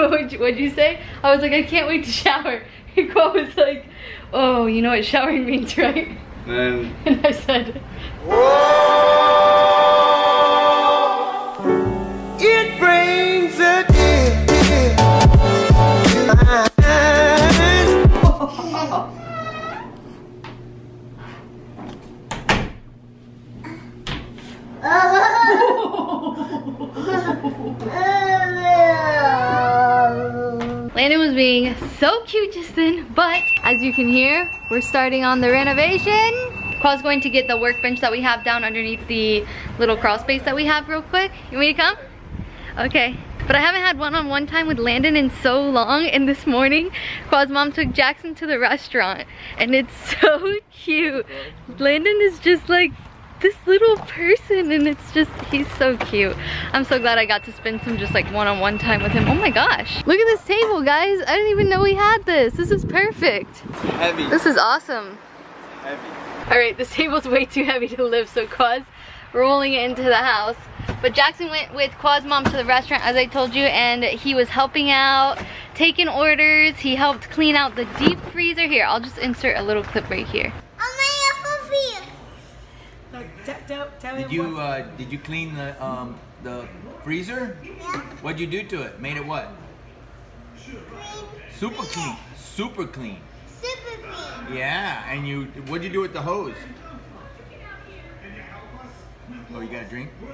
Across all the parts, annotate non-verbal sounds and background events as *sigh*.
*laughs* what'd, you, what'd you say? I was like, I can't wait to shower. *laughs* And Khoa was like, oh, you know what showering means, right? And *laughs* And I said, It brings a tear to my eyes. Landon was being so cute just then, but as you can hear, we're starting on the renovation. Khoa's going to get the workbench that we have down underneath the little crawl space that we have real quick. You want me to come? Okay. But I haven't had one-on-one time with Landon in so long, and this morning, Khoa's mom took Jackson to the restaurant, and it's *laughs* so cute. Landon is just like this little person and it's just he's so cute. I'm so glad i got to spend some just like one-on-one time with him. Oh my gosh. Look at this table guys. I didn't even know we had this. This is perfect. It's heavy. this is awesome. It's heavy. all right this table's way too heavy to live so Khoa's rolling it into the house. But jackson went with Khoa's mom to the restaurant as i told you and he was helping out taking orders. He helped clean out the deep freezer. Here i'll just insert a little clip right here Did you uh, did you clean the um, the freezer? What'd you do to it? Made it what? Super clean. Super clean. Super clean. Yeah, and you what'd you do with the hose? Oh, you got a drink? Did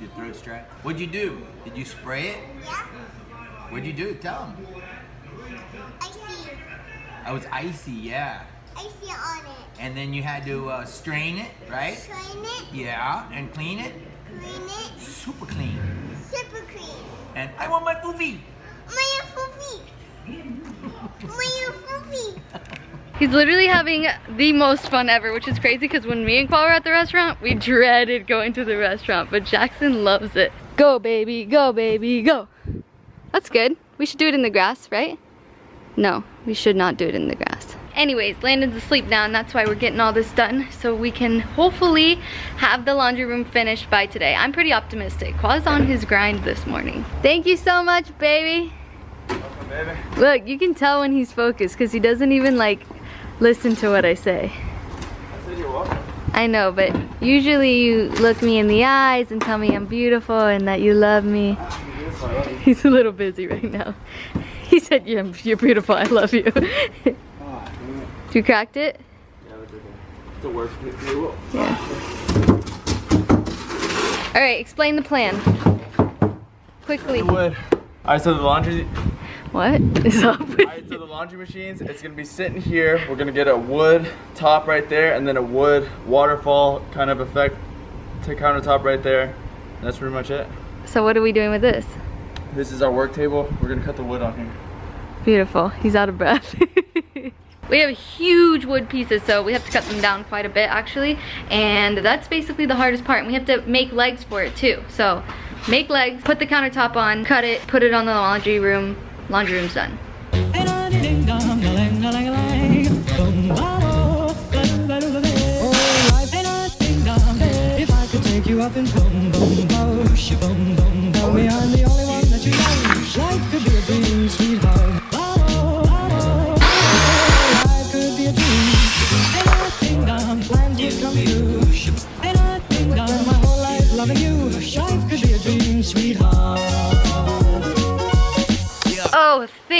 you, your throat dry? What'd you do? Did you spray it? Yeah. What'd you do? Tell them. I see. I was icy, yeah. I see on it. And then you had to uh, strain it, right? Strain it. Yeah, and clean it. Clean it. Super clean. Super clean. And I want my foofy. My foofy. My foofy. He's literally having the most fun ever, which is crazy because when me and Khoa were at the restaurant, we dreaded going to the restaurant, but Jackson loves it. Go baby, go baby, go. That's good. We should do it in the grass, right? No, we should not do it in the grass. Anyways, Landon's asleep now and that's why we're getting all this done so we can hopefully have the laundry room finished by today. I'm pretty optimistic. Khoa's on his grind this morning. Thank you so much, baby. Welcome, baby. Look, you can tell when he's focused because he doesn't even like listen to what I say. I said you're welcome. I know, but usually you look me in the eyes and tell me I'm beautiful and that you love me. He's a little busy right now. *laughs* He said, you're, you're beautiful, I love you. *laughs* You cracked it? Yeah, that's okay. It's a work. Yeah. All right, explain the plan. Quickly. Wood. Alright, so the laundry What is up Alright, so the laundry machines, it's gonna be sitting here. We're gonna get a wood top right there and then a wood waterfall kind of effect to countertop right there. And that's pretty much it. So what are we doing with this? This is our work table. We're gonna cut the wood on here. Beautiful. He's out of breath. *laughs* we have huge wood pieces, so we have to cut them down quite a bit actually. And that's basically the hardest part. And we have to make legs for it too. So make legs, put the countertop on, cut it, put it on the laundry room. Laundry room's done. Oh,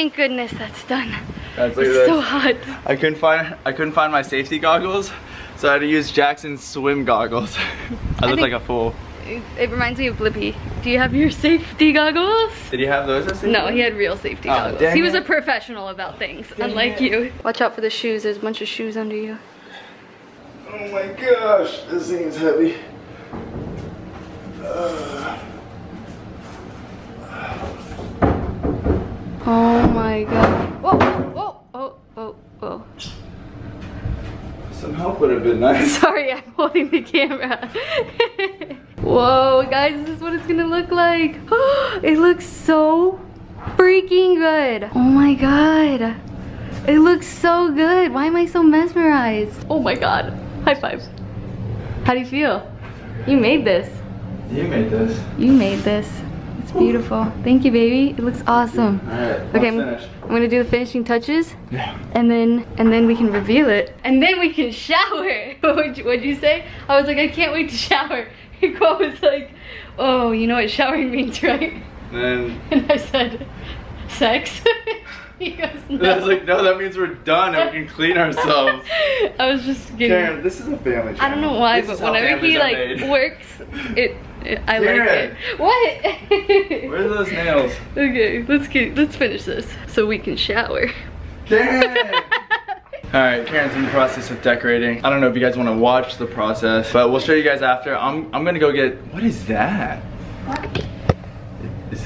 thank goodness that's done. Guys, look at It's this. so hot. I couldn't find I couldn't find my safety goggles, so I had to use Jackson's swim goggles. *laughs* I look like a fool. It, it reminds me of Blippi. Do you have your safety goggles? Did you have those? as safety No, he had real safety Oh, goggles. He was it. a professional about things, unlike you. Watch out for the shoes. There's a bunch of shoes under you. Oh my gosh, this thing is heavy. Uh, Oh my god. Whoa, whoa, oh, oh, oh. Some help would have been nice. *laughs* Sorry, I'm holding the camera. *laughs* Whoa, guys, this is what it's gonna look like. *gasps* it looks so freaking good. Oh my god. It looks so good. Why am I so mesmerized? Oh my god. High five. How do you feel? You made this. You made this. You made this. It's beautiful. Thank you, baby. It looks awesome. Alright, Okay, I'm. I'm gonna do the finishing touches. Yeah. And then and then we can reveal it. And then we can shower. *laughs* what'd, you, what'd you say? I was like, I can't wait to shower. *laughs* And Khoa was like, oh, you know what showering means, *laughs* right? And And I said, sex. *laughs* he goes, no. I was like, no, that means we're done and we can clean *laughs* ourselves. I was just kidding. Keren, this is a family I don't know why, This but whenever he like made. works, it, it I like it. What? *laughs* Where's those nails? okay, let's get let's finish this so we can shower. Keren! Alright, Keren's in the process of decorating. I don't know if you guys want to watch the process, but we'll show you guys after. I'm, I'm gonna go get, what is that?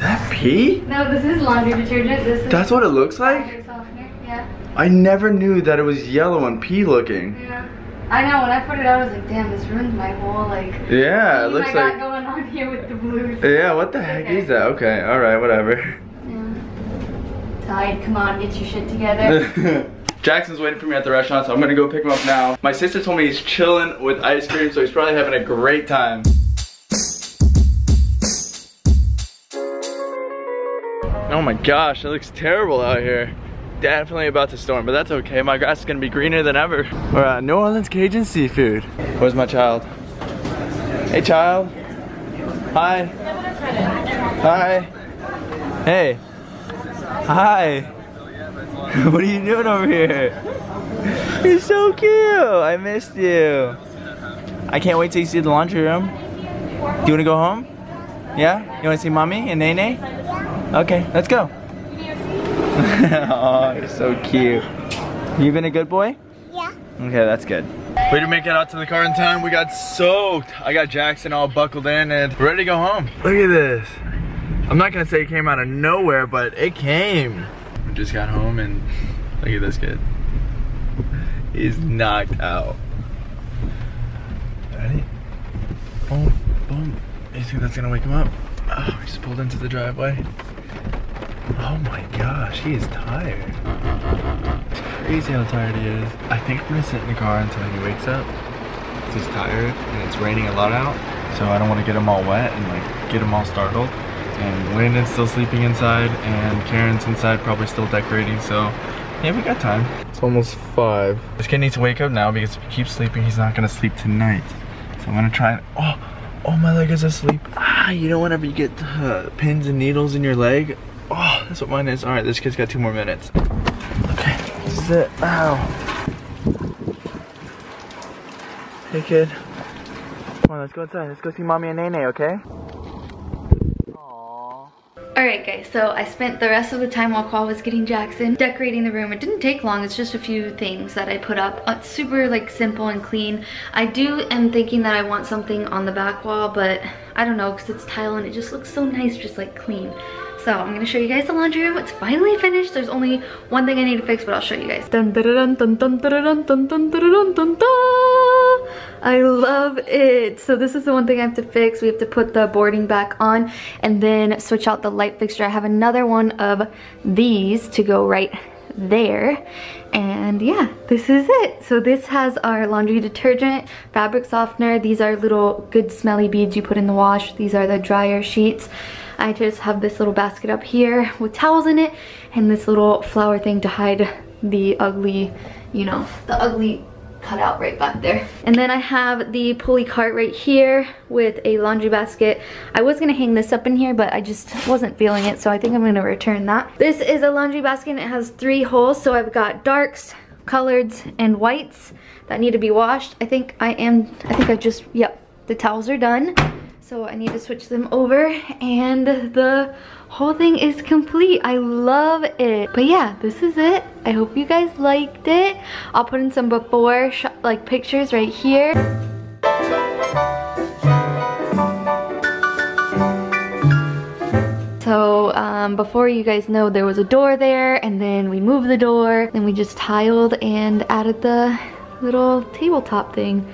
Is that pee? No, this is laundry detergent. This is That's what it looks like? softener. Yeah, I never knew that it was yellow and pea looking. yeah. I know. When I put it out, I was like, "Damn, this ruined my whole like." Yeah, it looks I got like, going on here with the blues. yeah, what the heck is that? Okay, alright, whatever. Yeah. Tide, come on, get your shit together. *laughs* Jackson's waiting for me at the restaurant, so I'm gonna go pick him up now. My sister told me he's chilling with ice cream, so he's probably having a great time. Oh my gosh, it looks terrible out here. Definitely about to storm, but that's okay. My grass is gonna be greener than ever. We're at New Orleans Cajun Seafood. Where's my child? Hey child. Hi. Hi. Hey. Hi. *laughs* what are you doing over here? You're so cute. I missed you. I can't wait till you see the laundry room. Do you want to go home? Yeah? You want to see mommy and Nene? Okay, let's go. *laughs* oh, you're so cute. You been a good boy? Yeah. Okay, that's good. We didn't make it out to the car in time. We got soaked. I got Jackson all buckled in and we're ready to go home. Look at this. I'm not gonna say it came out of nowhere, but it came. We just got home and look at this kid. He's knocked out. Ready? Boom, boom. You think that's gonna wake him up? Oh, we just pulled into the driveway. Oh my gosh, he is tired. It's crazy how tired he is. I think I'm gonna sit in the car until he wakes up. 'cause He's tired and it's raining a lot out. So I don't want to get him all wet and like get him all startled. And Landon's still sleeping inside and Keren's inside probably still decorating. So yeah, we got time. It's almost five. This kid needs to wake up now because if he keeps sleeping, he's not gonna sleep tonight. So I'm gonna try and, oh, oh my leg is asleep. Ah, you know whenever you get uh, pins and needles in your leg? Oh, that's what mine is. All right, this kid's got two more minutes. Okay, this is it. Ow. Hey kid. Come on, let's go inside. Let's go see mommy and Nene, okay? Alright guys, so I spent the rest of the time while Khoa was getting Jackson decorating the room. It didn't take long, it's just a few things that I put up. Uh, It's super like simple and clean. I do am thinking that I want something on the back wall, but I don't know because it's tile and it just looks so nice, just like clean. So I'm gonna show you guys the laundry room. It's finally finished. There's only one thing I need to fix, but I'll show you guys. I love it. So this is the one thing I have to fix. We have to put the boarding back on and then switch out the light fixture. I have another one of these to go right there and yeah this is it so this has our laundry detergent fabric softener these are little good smelly beads you put in the wash these are the dryer sheets I just have this little basket up here with towels in it and this little flower thing to hide the ugly you know the ugly cut out right back there. And then I have the pulley cart right here with a laundry basket. I was gonna hang this up in here, but I just wasn't feeling it, so I think I'm gonna return that. This is a laundry basket and it has three holes, so I've got darks, coloreds, and whites that need to be washed. I think I am, I think I just, yep, the towels are done. So I need to switch them over and the whole thing is complete. I love it. But yeah, this is it. I hope you guys liked it. I'll put in some before like pictures right here. So um, before you guys know, there was a door there and then we moved the door. Then we just tiled and added the little tabletop thing.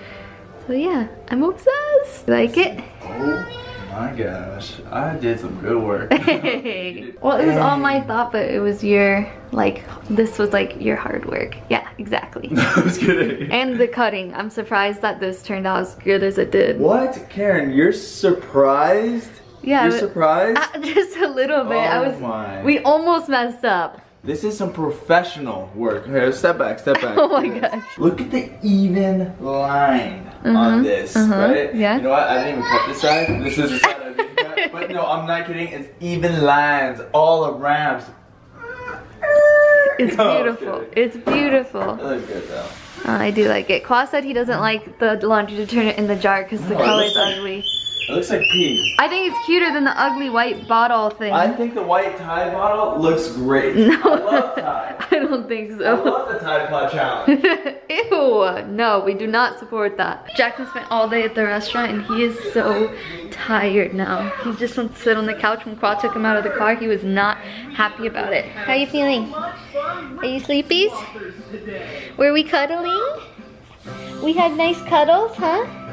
So yeah, I'm obsessed. Like it? Oh my gosh, I did some good work. *laughs* *laughs* well, it was all my thought, but it was your, like, this was like your hard work. Yeah, exactly. *laughs* I was kidding. and the cutting. I'm surprised that this turned out as good as it did. What? Keren, you're surprised? Yeah. You're but- surprised? Uh, just a little bit. I Oh was. my. We almost messed up. This is some professional work. Here, step back, step *laughs* back. Oh my gosh. Look at the even line Mhm, on this, uh-huh, right? yeah. You know what? I didn't even cut this side. This is the side I didn't cut. But no, I'm not kidding. It's even lines all around. It's *laughs* No, beautiful. It's beautiful. It looks good though. Uh, I do like it. Khoa said he doesn't like the laundry detergent in the jar because the No, color's looks like- ugly. It looks like pee. I think it's cuter than the ugly white bottle thing. I think the white tie bottle looks great. No. I love Tide. *laughs* I don't think so. I love the Tide Pod challenge. *laughs* Ew, no, we do not support that. Jackson spent all day at the restaurant and he is so tired now. He just wants to sit on the couch when Khoa took him out of the car. He was not happy about it. How are you feeling? Are you sleepies? Were we cuddling? We had nice cuddles, huh?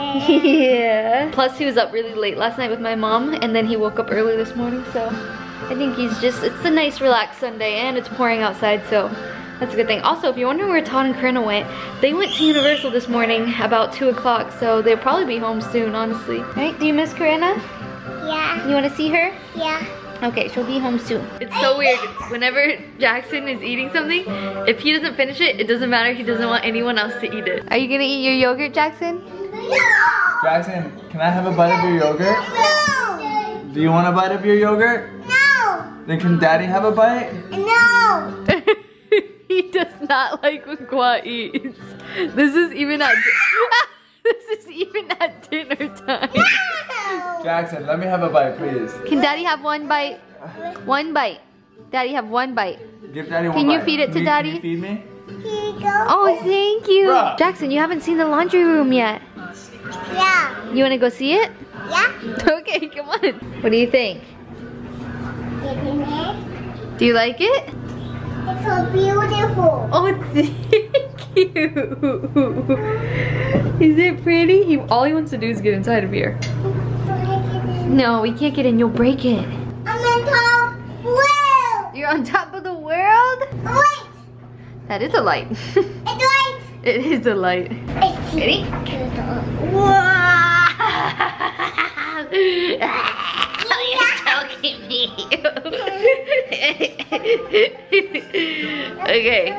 Yeah. *laughs* Plus he was up really late last night with my mom and then he woke up early this morning so I think he's just, it's a nice relaxed Sunday and it's pouring outside so that's a good thing. Also, if you're wondering where Todd and Corinna went, they went to Universal this morning about 2 o'clock so they'll probably be home soon, honestly. Right? Do you miss Corinna? Yeah. You want to see her? Yeah. Okay, she'll be home soon. It's so weird. Whenever Jackson is eating something, if he doesn't finish it, it doesn't matter. He doesn't want anyone else to eat it. Are you gonna eat your yogurt, Jackson? No! Jackson, can I have a bite of your yogurt? No. Do you want a bite of your yogurt? No. Then can Daddy have a bite? No. *laughs* he does not like when Khoa eats. This is even at *laughs* this is even at dinner time. No. Jackson, let me have a bite, please. Can Daddy have one bite? One bite. Daddy have one bite. Give Daddy one Can you feed it to Can Daddy? Can you feed me? Here you go. Oh, thank you. Bruh. Jackson, you haven't seen the laundry room yet. Yeah. You wanna go see it? Yeah. *laughs* Okay, come on. What do you think? Do you like it? It's so beautiful. Oh, *laughs* thank you. *laughs* Is it pretty? He, all he wants to do is get inside of here. No, we can't get in. You'll break it. I'm on top. Whoa. You're on top of the world? Wait. That is a light. *laughs* It's light. it is a light. It's Ready? *laughs* You're choking me. *laughs* okay.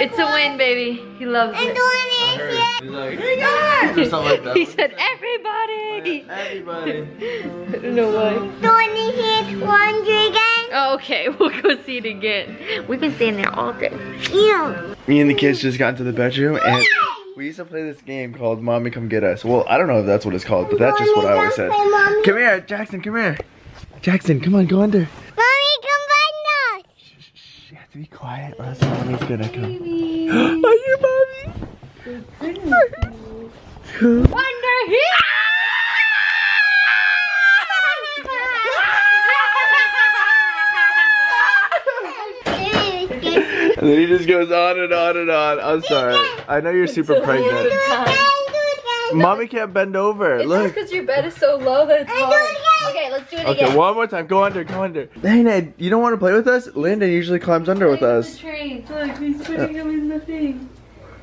It's a win, baby. He loves And it. doing it. He's like, hey guys! Or like that. He said, everybody. Everybody. *laughs* I don't know why. Doing it. Laundry again. Oh, okay, *laughs* we'll go see it again. We've been staying there all day. Ew. Me and the kids just got into the bedroom and we used to play this game called Mommy Come Get Us. Well, I don't know if that's what it's called, but that's just what I always said. Mommy, Mommy. Come here, Jackson, come here. Jackson, come on, go under. Mommy, come back now. You have to be quiet or else mommy's gonna come. *gasps* Are you mommy? Wonder here! And then he just goes on and on and on. I'm sorry. I know you're super pregnant. Mommy can't bend over. It's just Look. because your bed is so low that it's hard. Okay, it Okay, again. one more time. Go under, go under. Hey, Ned, you don't want to play with us? Landon usually climbs under with us. Train. Look, he's putting him in the thing.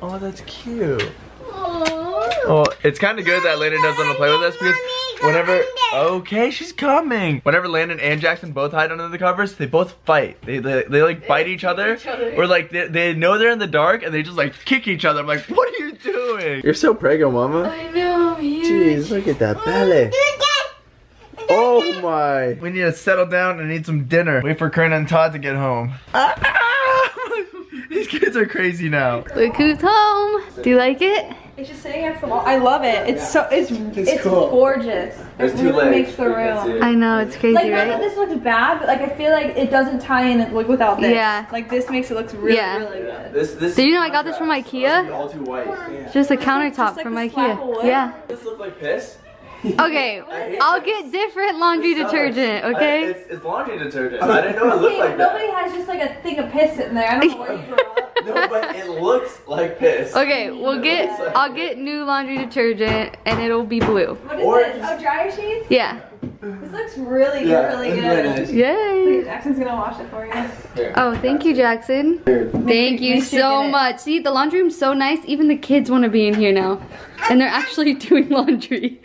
Oh, that's cute. Aww. Oh, it's kind of good that Landon doesn't want to play with us because whenever okay, she's coming. Whenever Landon and Jackson both hide under the covers, they both fight. They they, they like bite each other, each other. or like they, they know they're in the dark and they just like kick each other. I'm like, what are you doing? You're so preggo, mama. I know, huge. Jeez, look at that oh, belly. Oh my. We need to settle down and eat some dinner. Wait for Corinna and Todd to get home. Ah! *laughs* These kids are crazy now. Look who's home. Do you like it? It's just sitting against the wall. I love it. It's so it's it's, cool. gorgeous. There's it really legs. makes the You can see room. I know, it's crazy, Like not that this looks bad, but like I feel like it doesn't tie in like without this. Yeah. Like this makes it look really Yeah. really good. This this. Did you know I got this from Ikea? All too white. It's just a countertop Just like from the slab of Ikea. wood? Yeah. This look like piss. Okay, I'll get different laundry detergent, okay? It's, it's laundry detergent. I didn't know it looked Okay, like nobody that. has just like a thing of piss in there. I don't know where you grew up. *laughs* No, but it looks like piss. Okay, we'll get, I'll get new laundry detergent and it'll be blue. What is Or- this? Oh, dryer sheets? Yeah. This looks really good, Yeah, really it's good. very nice. Yay. Jackson's gonna wash it for you. Oh, thank you, Jackson. Thank you make sure you so get it. much. See, the laundry room's so nice. Even the kids want to be in here now. And they're actually *laughs* doing laundry.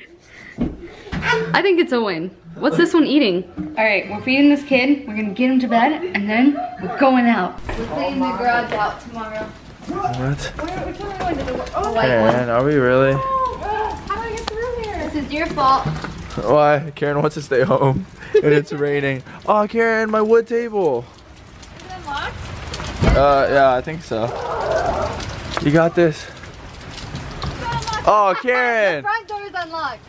I think it's a win. What's this one eating? All right, we're feeding this kid. We're gonna get him to bed, and then we're going out. We're cleaning the garage out tomorrow. What? Which one are we going to the Oh, white. Keren, are we really? how do I get through here? This is your fault. Why? Keren wants to stay home and it's *laughs* raining. Oh, Keren, my wood table. Is it unlocked? Uh, yeah, I think so. You got this. Oh, *laughs* Keren. Front door is unlocked.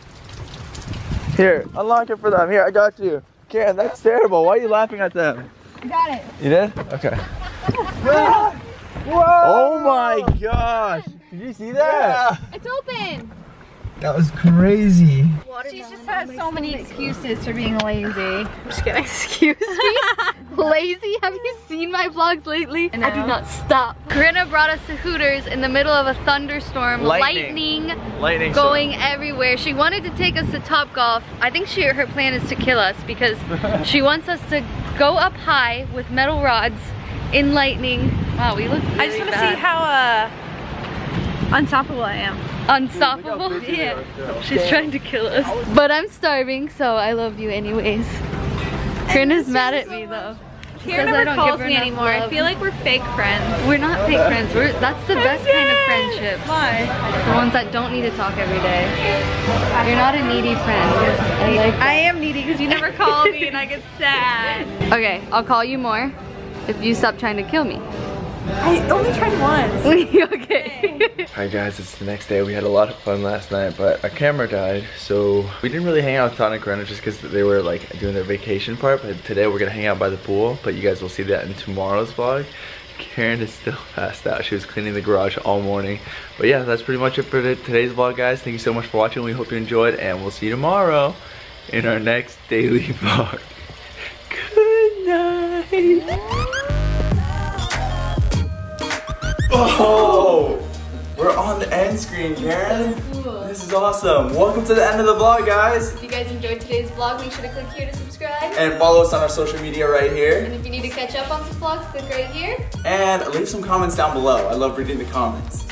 Here, unlock it for them. Here, I got you. Keren, that's terrible. Why are you laughing at them? You got it. You did? Okay. *laughs* Oh my gosh. Did you see that? It's open. That was crazy. She just has so many excuses for being lazy. Just kidding. *laughs* Excuse me? *laughs* Lazy? Have you seen my vlogs lately? I do not stop. Corinna brought us to Hooters in the middle of a thunderstorm. Lightning. lightning Lightning going everywhere. She wanted to take us to Top Golf. I think she her plan is to kill us because *laughs* she wants us to go up high with metal rods in lightning. Wow, we look really I just want to see how uh unstoppable I am. unstoppable. Yeah. *laughs* She's trying to kill us. But I'm starving, so I love you anyways. Corinna's mad at me though. I never don't calls me anymore. I feel like we're fake friends. We're not fake friends. We're that's the best kind of friendship. Why? The ones that don't need to talk every day. You're not a needy friend. I like I am needy because you never call me and I get sad. *laughs* Okay, I'll call you more if you stop trying to kill me. I only tried once. *laughs* okay. Hi guys, it's the next day. We had a lot of fun last night, but our camera died, so we didn't really hang out with Todd and Corinna just because they were like doing their vacation part. But today we're gonna hang out by the pool, but you guys will see that in tomorrow's vlog. Keren is still *laughs* passed out. She was cleaning the garage all morning. But yeah, that's pretty much it for today's vlog, guys. Thank you so much for watching. We hope you enjoyed, and we'll see you tomorrow in our next daily *laughs* vlog. Good night. Oh, we're on the end screen, Keren. This is awesome. Welcome to the end of the vlog, guys. If you guys enjoyed today's vlog, make sure to click here to subscribe. And follow us on our social media right here. And if you need to catch up on some vlogs, click right here. And leave some comments down below. I love reading the comments.